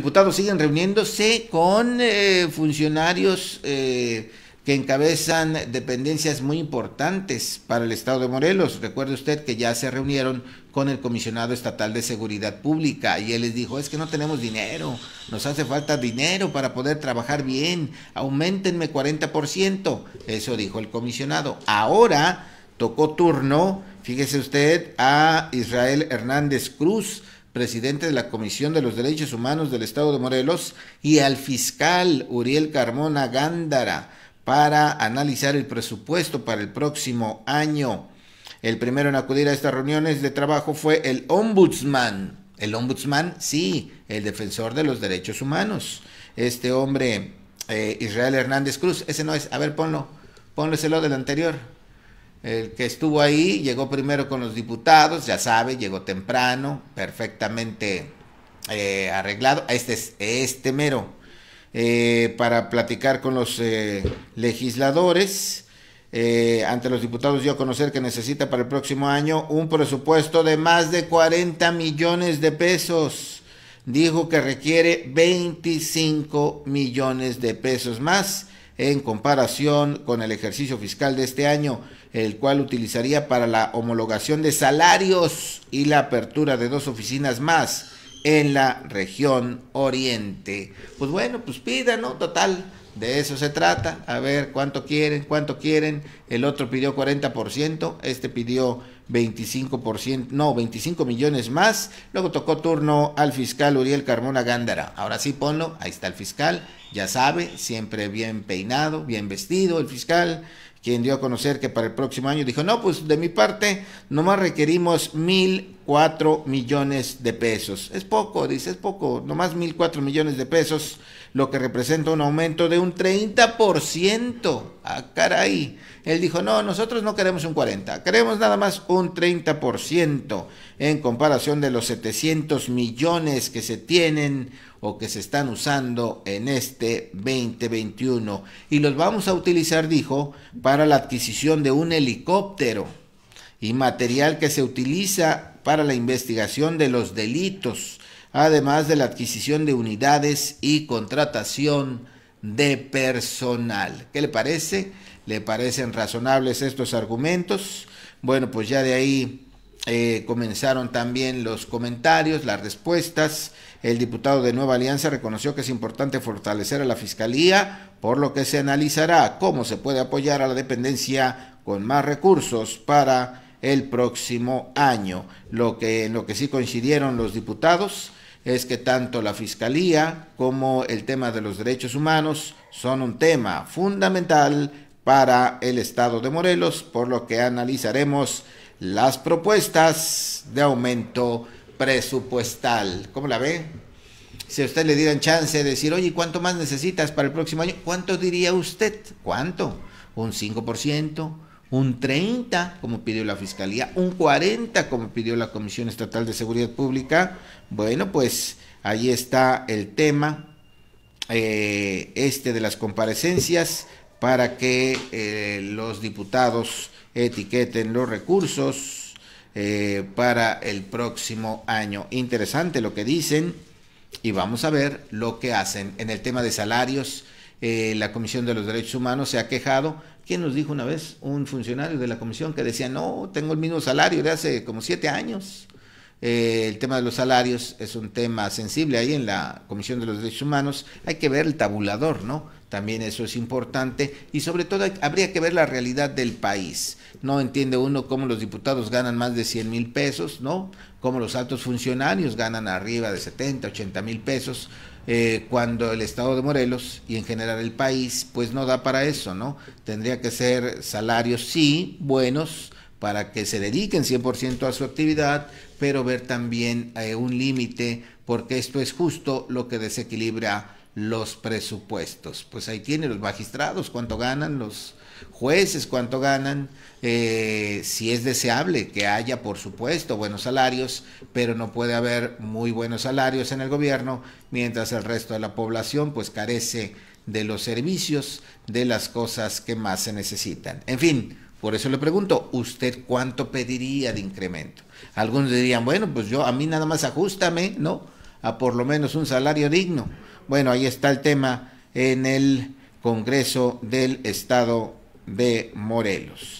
Diputados siguen reuniéndose con eh, funcionarios eh, que encabezan dependencias muy importantes para el Estado de Morelos. Recuerde usted que ya se reunieron con el comisionado estatal de seguridad pública y él les dijo, es que no tenemos dinero, nos hace falta dinero para poder trabajar bien, aumentenme 40%. Eso dijo el comisionado. Ahora tocó turno, fíjese usted, a Israel Hernández Cruz presidente de la Comisión de los Derechos Humanos del Estado de Morelos, y al fiscal Uriel Carmona Gándara para analizar el presupuesto para el próximo año. El primero en acudir a estas reuniones de trabajo fue el ombudsman. El ombudsman, sí, el defensor de los derechos humanos. Este hombre, eh, Israel Hernández Cruz, ese no es, a ver, ponlo, ponlo lo del anterior. El que estuvo ahí llegó primero con los diputados, ya sabe, llegó temprano, perfectamente eh, arreglado. Este es este mero. Eh, para platicar con los eh, legisladores. ante los diputados dio a conocer que necesita para el próximo año un presupuesto de más de 40 millones de pesos. Dijo que requiere 25 millones de pesos más en comparación con el ejercicio fiscal de este año, el cual utilizaría para la homologación de salarios y la apertura de dos oficinas más en la región oriente. Pues bueno, pues pida, ¿no? Total, de eso se trata. A ver cuánto quieren, cuánto quieren. El otro pidió 40%, este pidió 25%, no, 25 millones más. Luego tocó turno al fiscal Uriel Carmona Gándara. Ahora sí, ponlo, ahí está el fiscal, ya sabe, siempre bien peinado, bien vestido el fiscal, quien dio a conocer que para el próximo año dijo, no, pues de mi parte, nomás requerimos mil cuatro millones de pesos. Es poco, dice, es poco, nomás mil cuatro millones de pesos, lo que representa un aumento de un 30%. Ah, caray. Él dijo, no, nosotros no queremos un 40, queremos nada más un 30% en comparación de los 700 millones que se tienen o que se están usando en este 2021. Y los vamos a utilizar, dijo, para la adquisición de un helicóptero y material que se utiliza para la investigación de los delitos, además de la adquisición de unidades y contratación de personal. ¿Qué le parece? ¿Le parecen razonables estos argumentos? Bueno, pues ya de ahí eh, comenzaron también los comentarios, las respuestas. El diputado de Nueva Alianza reconoció que es importante fortalecer a la Fiscalía, por lo que se analizará cómo se puede apoyar a la dependencia con más recursos para el próximo año. Lo que, en lo que sí coincidieron los diputados es que tanto la Fiscalía como el tema de los derechos humanos son un tema fundamental para el Estado de Morelos, por lo que analizaremos las propuestas de aumento presupuestal. ¿Cómo la ve? Si a usted le dieran chance de decir, oye, ¿cuánto más necesitas para el próximo año? ¿Cuánto diría usted? ¿Cuánto? ¿Un 5%? Un 30 como pidió la Fiscalía, un 40 como pidió la Comisión Estatal de Seguridad Pública. Bueno, pues ahí está el tema eh, este de las comparecencias para que eh, los diputados etiqueten los recursos eh, para el próximo año. Interesante lo que dicen y vamos a ver lo que hacen en el tema de salarios. la Comisión de los Derechos Humanos se ha quejado ¿Quién nos dijo una vez? Un funcionario de la comisión que decía, no, tengo el mismo salario de hace como siete años. Eh, el tema de los salarios es un tema sensible ahí en la Comisión de los Derechos Humanos. Hay que ver el tabulador, ¿no? También eso es importante y sobre todo habría que ver la realidad del país. No entiende uno cómo los diputados ganan más de 100 mil pesos, ¿no? Cómo los altos funcionarios ganan arriba de 70, 80 mil pesos eh, cuando el Estado de Morelos y en general el país, pues no da para eso, ¿no? Tendría que ser salarios, sí, buenos, para que se dediquen 100% a su actividad, pero ver también eh, un límite, porque esto es justo lo que desequilibra los presupuestos. Pues ahí tiene los magistrados, cuánto ganan, los jueces, cuánto ganan, eh, si es deseable que haya, por supuesto, buenos salarios, pero no puede haber muy buenos salarios en el gobierno, mientras el resto de la población pues carece de los servicios, de las cosas que más se necesitan. En fin, por eso le pregunto, ¿usted cuánto pediría de incremento? Algunos dirían, bueno, pues yo a mí nada más ajustame, ¿no? a por lo menos un salario digno. Bueno, ahí está el tema en el Congreso del Estado de Morelos.